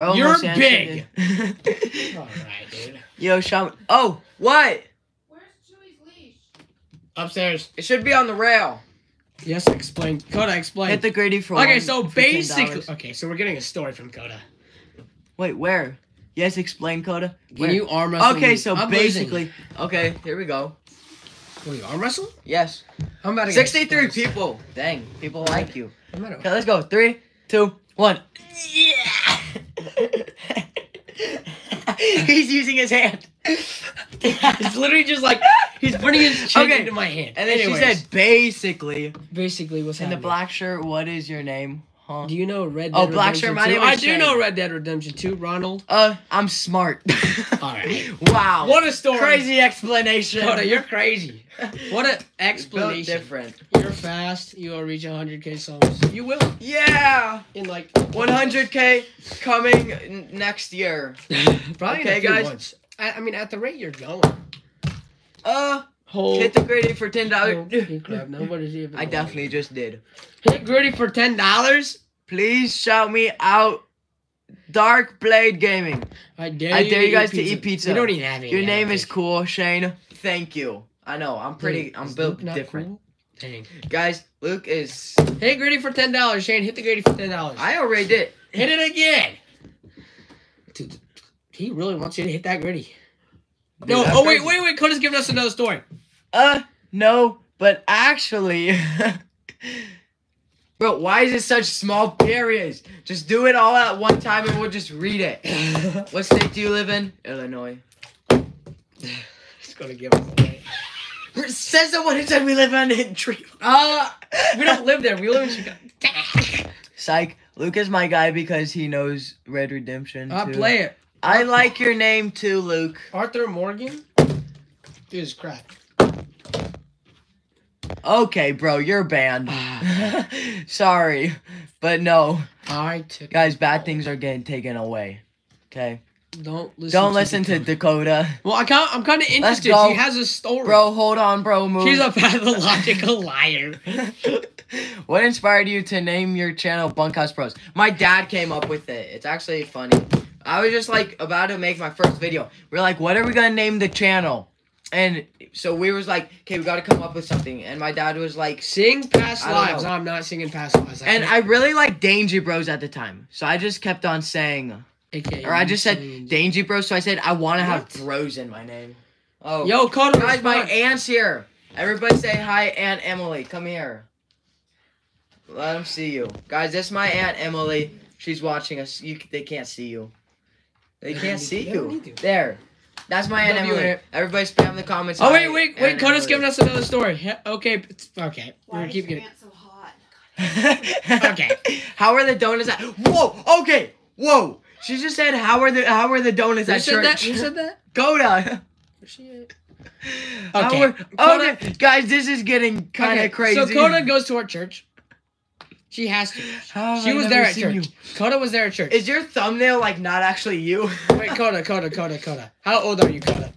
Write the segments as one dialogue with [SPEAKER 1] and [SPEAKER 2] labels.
[SPEAKER 1] Almost
[SPEAKER 2] You're
[SPEAKER 1] answered
[SPEAKER 2] big. All right, dude.
[SPEAKER 1] Yo, Shaman. Oh, what?
[SPEAKER 3] Where's Chewy's leash?
[SPEAKER 2] Upstairs.
[SPEAKER 1] It should be on the rail.
[SPEAKER 2] Yes, explain. Coda, explain.
[SPEAKER 1] Hit the Grady for
[SPEAKER 2] okay,
[SPEAKER 1] one-
[SPEAKER 2] so
[SPEAKER 1] for $10.
[SPEAKER 2] basically, okay, so we're getting a story from Coda.
[SPEAKER 1] Wait, where? Yes, explain, Coda.
[SPEAKER 2] Can you arm wrestle?
[SPEAKER 1] Okay, so
[SPEAKER 2] I'm losing.
[SPEAKER 1] basically, okay, here we go.
[SPEAKER 2] Will you arm wrestle?
[SPEAKER 1] Yes,
[SPEAKER 2] I'm about to get
[SPEAKER 1] 63
[SPEAKER 2] exposed.
[SPEAKER 1] people. Dang, people like you.
[SPEAKER 2] I'm about to-
[SPEAKER 1] Okay, let's go. Three, two, one. Yeah. He's using his hand.
[SPEAKER 2] It's literally just like he's putting his chin
[SPEAKER 1] Okay.
[SPEAKER 2] into my hand.
[SPEAKER 1] And then
[SPEAKER 2] Anyways,
[SPEAKER 1] she said, basically,
[SPEAKER 2] basically, what's happening?
[SPEAKER 1] in the black shirt, what is your name? Huh?
[SPEAKER 2] Do you know Red Dead
[SPEAKER 1] Oh, Black
[SPEAKER 2] Redemption
[SPEAKER 1] Shirt, my
[SPEAKER 2] 2?
[SPEAKER 1] name
[SPEAKER 2] I do
[SPEAKER 1] Shane.
[SPEAKER 2] know Red Dead Redemption 2, Ronald.
[SPEAKER 1] Uh, I'm smart.
[SPEAKER 2] All right.
[SPEAKER 1] Wow.
[SPEAKER 2] What a story.
[SPEAKER 1] crazy explanation.
[SPEAKER 2] Coda, you're crazy. What an explanation.
[SPEAKER 1] Built different.
[SPEAKER 2] You're fast. You will reach 100k songs. You will.
[SPEAKER 1] Yeah.
[SPEAKER 2] In like
[SPEAKER 1] 100k coming next year.
[SPEAKER 2] Probably
[SPEAKER 1] Okay,
[SPEAKER 2] in a few
[SPEAKER 1] guys.
[SPEAKER 2] months. I, I mean, at the rate you're going.
[SPEAKER 1] Uh,
[SPEAKER 2] Hold.
[SPEAKER 1] hit the griddy for ten dollars. I definitely just did.
[SPEAKER 2] hit Griddy for ten dollars.
[SPEAKER 1] Please shout me out. Dark Blade Gaming.
[SPEAKER 2] I dare,
[SPEAKER 1] I dare you guys to
[SPEAKER 2] eat
[SPEAKER 1] pizza.
[SPEAKER 2] You don't even have any.
[SPEAKER 1] Your name is cool, Shane. Thank you. I know. I'm pretty. I'm built different.
[SPEAKER 2] cool? Dang.
[SPEAKER 1] Guys, Luke is.
[SPEAKER 2] Hit Griddy for ten dollars, Shane. Hit the Griddy for ten dollars.
[SPEAKER 1] I already did.
[SPEAKER 2] Hit it again. Dude, he really wants you to hit that Griddy.
[SPEAKER 1] Dude,
[SPEAKER 2] No. Oh wait,
[SPEAKER 1] crazy.
[SPEAKER 2] wait, wait. Coda's giving us another story.
[SPEAKER 1] Uh, no, but actually. Bro, why is it such small periods? Just do it all at one time and we'll just read it. What state do you live in? Illinois.
[SPEAKER 2] it's gonna give us away.
[SPEAKER 1] Says the one who said we live on a tree.
[SPEAKER 2] Uh, we don't live there. We live in Chicago.
[SPEAKER 1] Psych. Luke is my guy because he knows Red Redemption.
[SPEAKER 2] I
[SPEAKER 1] too.
[SPEAKER 2] play it.
[SPEAKER 1] I like your name too, Luke.
[SPEAKER 2] Arthur Morgan is crap.
[SPEAKER 1] Okay, bro, you're banned. Sorry, but no,
[SPEAKER 2] I took.
[SPEAKER 1] guys, bad things are getting taken away. Okay,
[SPEAKER 2] Don't listen.
[SPEAKER 1] don't
[SPEAKER 2] to
[SPEAKER 1] listen to
[SPEAKER 2] Dakota.
[SPEAKER 1] Dakota,
[SPEAKER 2] Well, I can't, I'm kind of interested. She has a story.
[SPEAKER 1] bro. Hold on, bro. Move.
[SPEAKER 2] She's a pathological liar.
[SPEAKER 1] what inspired you to name your channel Bunkhouse Bros? My dad came up with it. It's actually funny. I was just like about to make my first video. We are like, what are we gonna name the channel? And so we was like, okay, we gotta come up with something. And my dad was like,
[SPEAKER 2] Sing past
[SPEAKER 1] I
[SPEAKER 2] lives.
[SPEAKER 1] know.
[SPEAKER 2] I'm not singing past lives.
[SPEAKER 1] and I really like Danger Bros at the time. So I just kept on saying,
[SPEAKER 2] AKA
[SPEAKER 1] or I just said
[SPEAKER 2] singing.
[SPEAKER 1] Danger Bros. So I said I want to have
[SPEAKER 2] What?
[SPEAKER 1] bros in my name. Oh,
[SPEAKER 2] Yo, Coda,
[SPEAKER 1] guys, my aunt's here. Everybody say hi, Aunt Emily. Come here. Let them see you, guys. This is my Aunt Emily. She's watching us. You, they can't see you. They
[SPEAKER 2] They
[SPEAKER 1] can't see
[SPEAKER 2] need- they don't
[SPEAKER 1] you. There. That's my Aunt Emily.
[SPEAKER 2] Aunt.
[SPEAKER 1] Everybody spam the comments.
[SPEAKER 2] Oh wait, wait, wait!
[SPEAKER 1] Aunt
[SPEAKER 2] Coda's giving us another story. He- Okay, it's- okay.
[SPEAKER 3] Why
[SPEAKER 2] We're
[SPEAKER 3] is
[SPEAKER 2] keep
[SPEAKER 3] your
[SPEAKER 2] getting.
[SPEAKER 3] aunt so hot?
[SPEAKER 2] Okay.
[SPEAKER 1] How are the donuts at? Whoa. Okay. Whoa. She just said, "How are the How are the donuts
[SPEAKER 2] Who
[SPEAKER 1] at
[SPEAKER 2] said
[SPEAKER 1] church?"
[SPEAKER 2] that? Who said that?
[SPEAKER 1] Coda.
[SPEAKER 2] Where's she at? Okay.
[SPEAKER 1] okay, guys, this is getting kind of
[SPEAKER 2] Okay,
[SPEAKER 1] crazy.
[SPEAKER 2] So Coda goes to our church. She has to.
[SPEAKER 1] Have
[SPEAKER 2] She
[SPEAKER 1] I
[SPEAKER 2] was there at church.
[SPEAKER 1] you?
[SPEAKER 2] Coda was there at church.
[SPEAKER 1] Is your thumbnail like not actually you?
[SPEAKER 2] Wait, Coda, Coda, Coda, Coda. How old are you, Coda?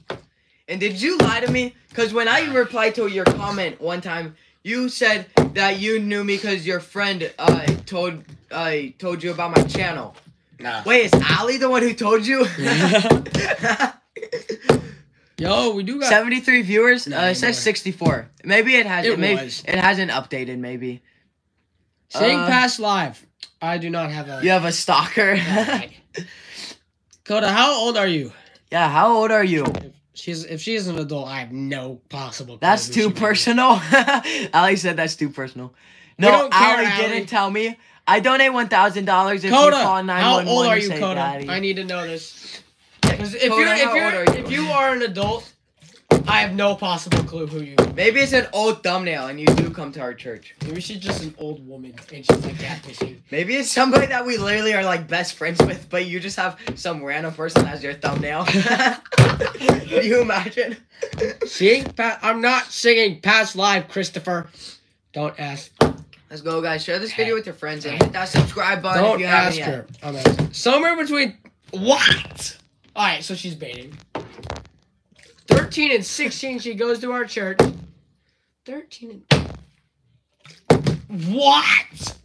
[SPEAKER 1] And did you lie to me? Because when I replied to your comment one time, you said that you knew me because your friend uh told uh told you about my channel.
[SPEAKER 2] No.
[SPEAKER 1] Wait, is Ali the one who told you?
[SPEAKER 2] Yo, we do got.
[SPEAKER 1] Seventy three viewers.
[SPEAKER 2] No,
[SPEAKER 1] uh, it says sixty four. Maybe it has.
[SPEAKER 2] It
[SPEAKER 1] It, may,
[SPEAKER 2] was.
[SPEAKER 1] it hasn't updated. Maybe
[SPEAKER 2] Sing
[SPEAKER 1] uh,
[SPEAKER 2] past live. I do not have a.
[SPEAKER 1] you have a stalker.
[SPEAKER 2] Alright. Coda, how old are you?
[SPEAKER 1] yeah. How old are you?
[SPEAKER 2] If she's if she is an adult, I have no possible.
[SPEAKER 1] That's too
[SPEAKER 2] she might be.
[SPEAKER 1] personal. Ali said that's too personal. No,
[SPEAKER 2] don't care,
[SPEAKER 1] Ali
[SPEAKER 2] Ali.
[SPEAKER 1] didn't tell me. I donate one thousand dollars if
[SPEAKER 2] Coda,
[SPEAKER 1] you call
[SPEAKER 2] nine
[SPEAKER 1] one one.
[SPEAKER 2] how old are you,
[SPEAKER 1] say
[SPEAKER 2] Coda?
[SPEAKER 1] daddy.
[SPEAKER 2] I need to know this.
[SPEAKER 1] Yeah,
[SPEAKER 2] Because if
[SPEAKER 1] Coda,
[SPEAKER 2] you're if you're
[SPEAKER 1] old are
[SPEAKER 2] if you are an adult, I have no possible clue who you. are.
[SPEAKER 1] Maybe it's an old thumbnail and you do come to our church.
[SPEAKER 2] Maybe she's just an old woman and she's like catfishing.
[SPEAKER 1] Maybe it's somebody that we literally are like best friends with, but you just have some random person as your thumbnail. Can you imagine?
[SPEAKER 2] Sing, pa- I'm not singing past live, Christopher. Don't ask.
[SPEAKER 1] Let's go, guys. Share this video with your friends and hit that subscribe button
[SPEAKER 2] Don't
[SPEAKER 1] you haven't
[SPEAKER 2] ask
[SPEAKER 1] yet.
[SPEAKER 2] her. I'm asking. Somewhere between what? All right, so she's baiting. Thirteen and sixteen, she goes to our church. Thirteen and what?